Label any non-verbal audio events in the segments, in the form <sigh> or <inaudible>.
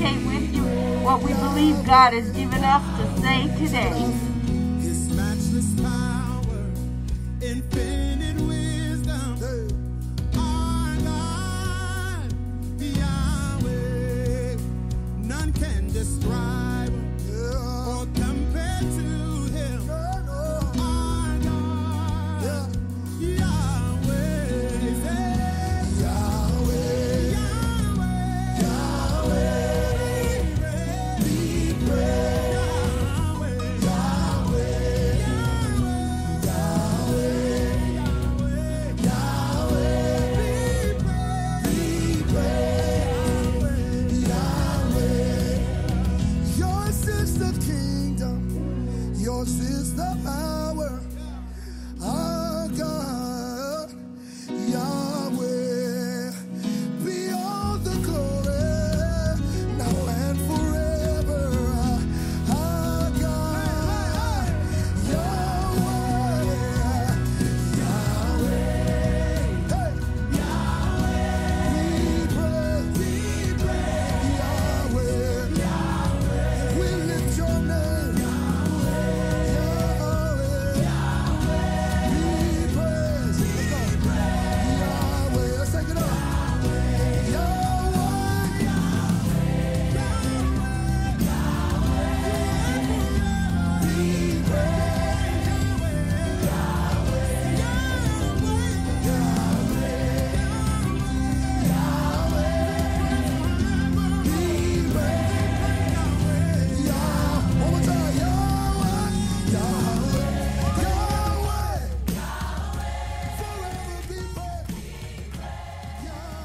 communicate with you what we believe God has given us to say today. His matchless power, infinite wisdom, our God, Yahweh, none can describe is the.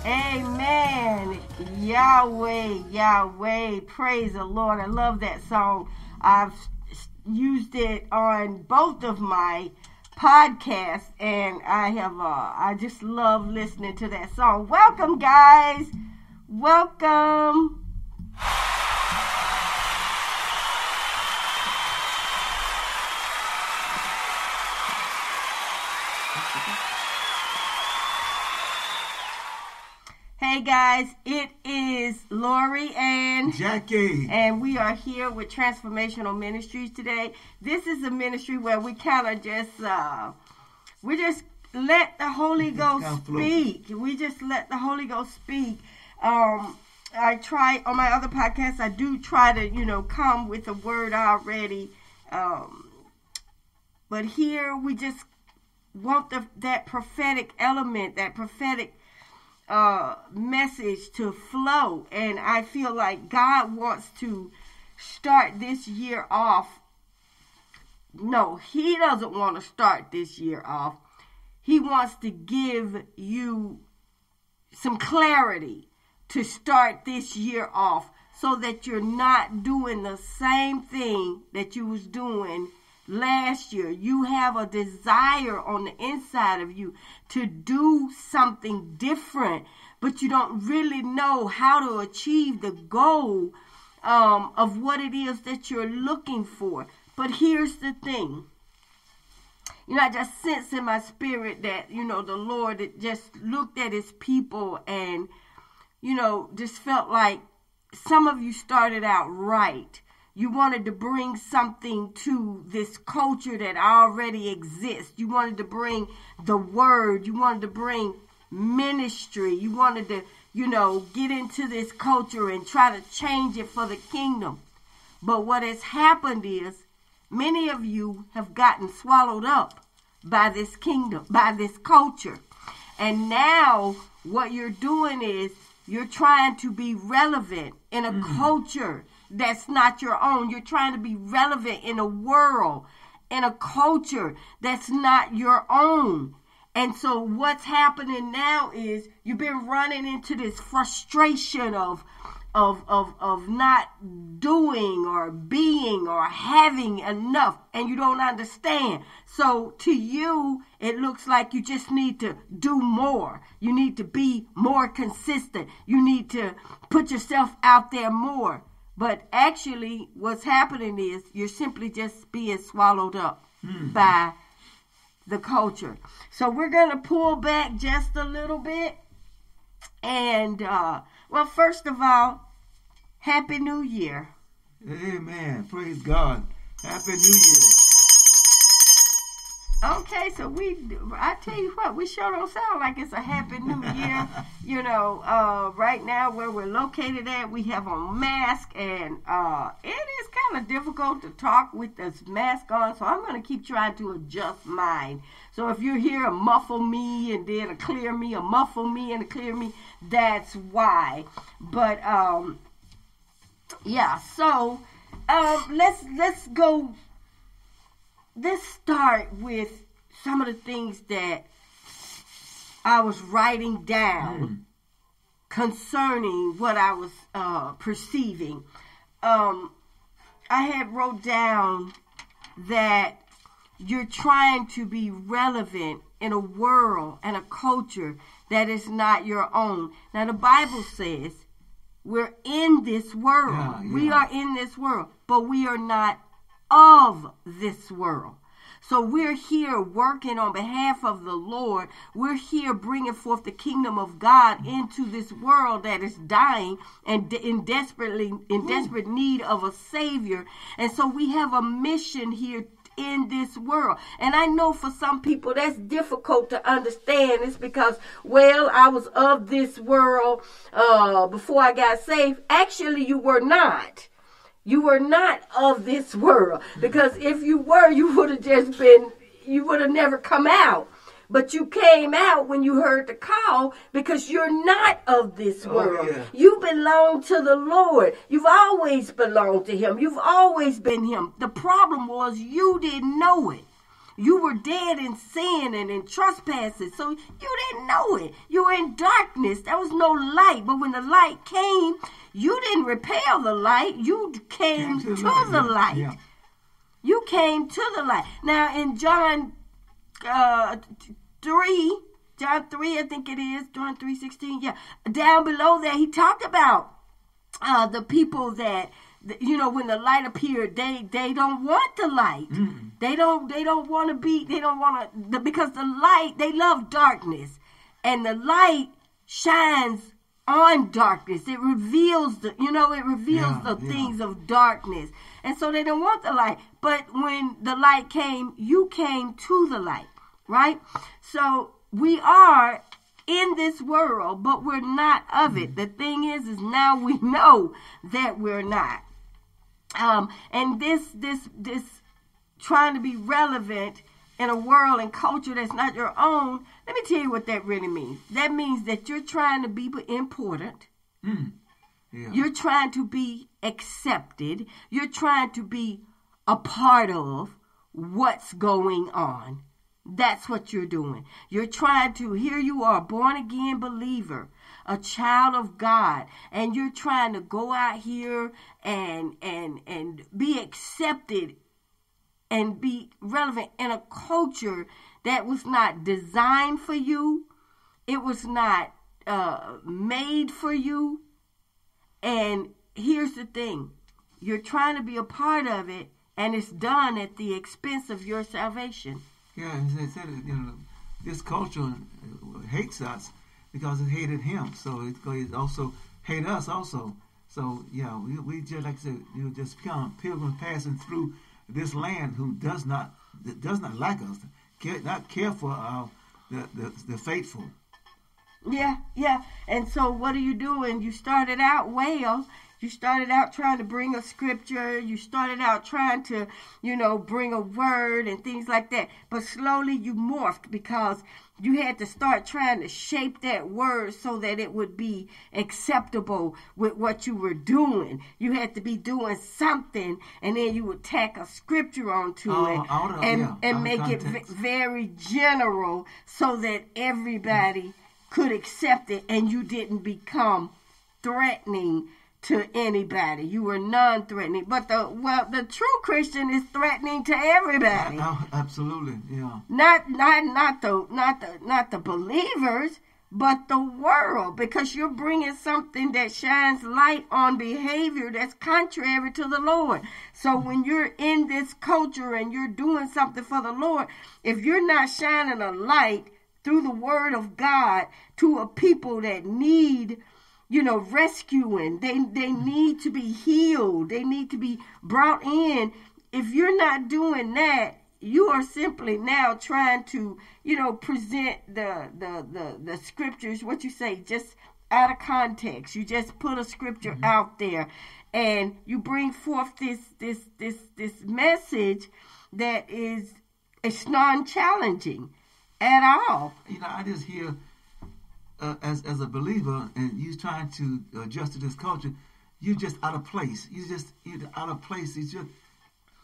Amen. Yahweh, Yahweh. Praise the Lord. I love that song. I've used it on both of my podcasts and I have uh I just love listening to that song. Welcome guys. Welcome. <laughs> Hey guys, it is Lori and Jackie. and we are here with Transformational Ministries today. This is a ministry where we kind of just uh we just let the Holy Ghost speak. We just let the Holy Ghost speak. Um I try on my other podcasts I do try to, you know, come with a word already. Um but here we just want the, that prophetic element, that prophetic uh, message to flow. And I feel like God wants to start this year off. No, He doesn't want to start this year off. He wants to give you some clarity to start this year off so that you're not doing the same thing that you was doing last year. You have a desire on the inside of you to do something different, but you don't really know how to achieve the goal um, of what it is that you're looking for. But here's the thing. You know, I just sense in my spirit that, you know, the Lord just looked at his people and, you know, just felt like some of you started out right. You wanted to bring something to this culture that already exists. You wanted to bring the word. You wanted to bring ministry. You wanted to, you know, get into this culture and try to change it for the kingdom. But what has happened is many of you have gotten swallowed up by this kingdom, by this culture. And now what you're doing is you're trying to be relevant in a mm-hmm. culture that's not your own. You're trying to be relevant in a world, in a culture that's not your own. And so what's happening now is you've been running into this frustration of of of of not doing or being or having enough and you don't understand. So to you it looks like you just need to do more. You need to be more consistent. You need to put yourself out there more. But actually what's happening is you're simply just being swallowed up by the culture. So we're going to pull back just a little bit. And, uh, well, first of all, Happy New Year. Amen. Praise God. Happy New Year. Okay, so we, I tell you what, we sure don't sound like it's a happy new year. <laughs> you know, uh, right now where we're located at, we have a mask, and uh, it is kind of difficult to talk with this mask on. So I'm going to keep trying to adjust mine. So if you're here, a muffle me and then a clear me, a muffle me and a clear me, that's why. But um, yeah, so um, let's let's go let's start with some of the things that I was writing down concerning what I was uh, perceiving. Um, I had wrote down that you're trying to be relevant in a world and a culture that is not your own. Now, the Bible says we're in this world. Yeah, We are in this world, but we are not of this world. So we're here working on behalf of the Lord. We're here bringing forth the kingdom of God into this world that is dying and in desperately in desperate need of a savior. And so we have a mission here in this world. And I know for some people that's difficult to understand. It's because, well, I was of this world uh, before I got saved. Actually, you were not. You were not of this world. Because if you were, you would have just been, you would have never come out. But you came out when you heard the call because you're not of this Oh, world. yeah. You belong to the Lord. You've always belonged to Him. You've always been Him. The problem was you didn't know it. You were dead in sin and in trespasses, so you didn't know it. You were in darkness. There was no light. But when the light came, you didn't repel the light. You came, to, the yeah, light. yeah. You came to the light. Now in John uh, three, John three, I think it is John three sixteen. Yeah, down below there, he talked about uh, the people that you know when the light appeared, they they don't want the light. They don't they don't want to be they don't want to because the light they love darkness, and the light shines on darkness. It reveals the you know it reveals Yeah, the yeah. things of darkness, and so they don't want the light. But when the light came, you came to the light, right? So we are in this world, but we're not of it. Mm. The thing is, is now we <laughs> know that we're not. Um, and this, this, this trying to be relevant in a world and culture that's not your own. Let me tell you what that really means. That means that you're trying to be important. Yeah. You're trying to be accepted. You're trying to be a part of what's going on. That's what you're doing. You're trying to, here you are, born again believer, a child of God, and you're trying to go out here and and and be accepted and be relevant in a culture that was not designed for you. It was not uh, made for you. And here's the thing you're trying to be a part of it, and it's done at the expense of your salvation. Yeah, they said, you know, this culture hates us because it hated him. So it, it also hate us also. So yeah, we, we just like I said, you just come pilgrims passing through this land who does not does not like us, care, not care for our the, the the faithful. Yeah, yeah. And so what are you doing? You started out well. You started out trying to bring a scripture. You started out trying to, you know, bring a word and things like that. But slowly you morphed because you had to start trying to shape that word so that it would be acceptable with what you were doing. You had to be doing something and then you would tack a scripture onto Oh, it of- and, yeah, and make it v- very general so that everybody could accept it and you didn't become threatening to anybody. You were non-threatening. But the well the true Christian is threatening to everybody. Uh, absolutely, yeah. Not not not the not the not the believers, but the world because you're bringing something that shines light on behavior that's contrary to the Lord. So when you're in this culture and you're doing something for the Lord, if you're not shining a light through the word of God to a people that need you know, rescuing. They they need to be healed. They need to be brought in. If you're not doing that, you are simply now trying to, you know, present the the the, the scriptures, what you say, just out of context. You just put a scripture mm-hmm. out there and you bring forth this this this this message that is it's non-challenging at all. You know, I just hear uh, as as a believer, and you trying to adjust to this culture, you're just out of place. You just you're out of place. It's just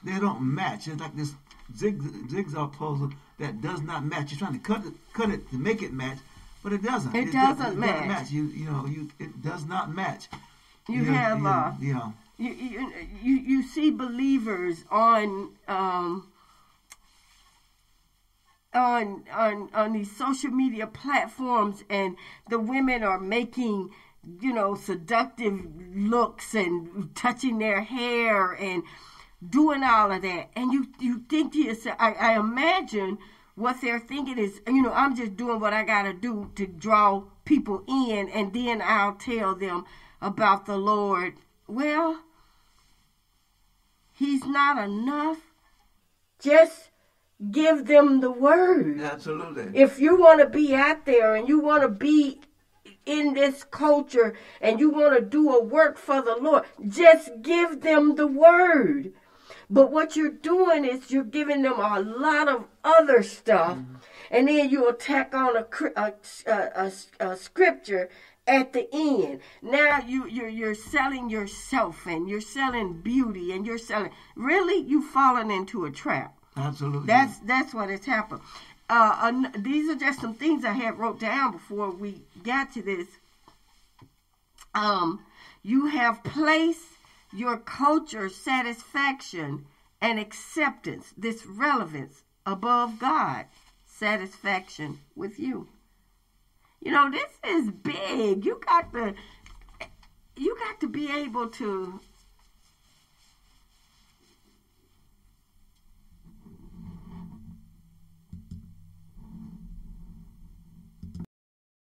they don't match. It's like this zig, zigzag puzzle that does not match. You're trying to cut it, cut it to make it match, but it doesn't. It do- doesn't match. You you know you it does not match. You know, have you, uh, you know you, you you you see believers on um on on on these social media platforms and the women are making you know seductive looks and touching their hair and doing all of that. And you you think to yourself I, I imagine what they're thinking is you know i'm just doing what i gotta do to draw people in and then i'll tell them about the lord. Well he's not enough. Just give them the word absolutely. if you want to be out there and you want to be in this culture and you want to do a work for the Lord, just give them the word. But what you're doing is you're giving them a lot of other stuff, mm-hmm. and then you attack on a, a, a, a, a scripture at the end. Now you you're you're selling yourself and you're selling beauty and you're selling. Really, you've fallen into a trap. Absolutely. That's that's what has happened. Uh, these are just some things I had wrote down before we got to this. Um, you have placed your culture satisfaction and acceptance, this relevance above God satisfaction with you. You know, this is big. You got to you got to be able to